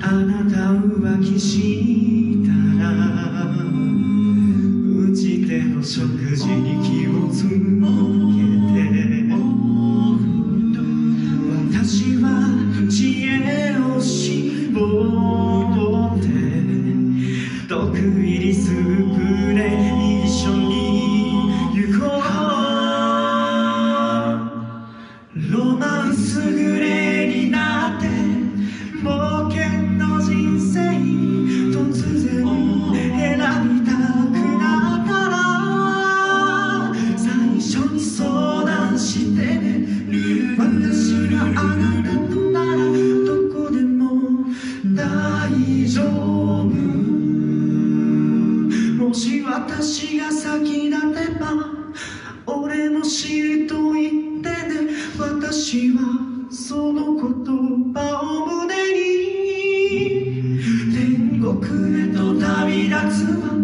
あなたを浮気したらうちでの食事に気をつけ大丈夫。もし私が先立てば俺の知ると言ってね私はその言葉を胸に。天国へと旅立つわ。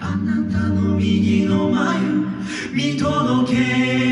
あなたの右の眉見届け